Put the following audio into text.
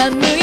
寒い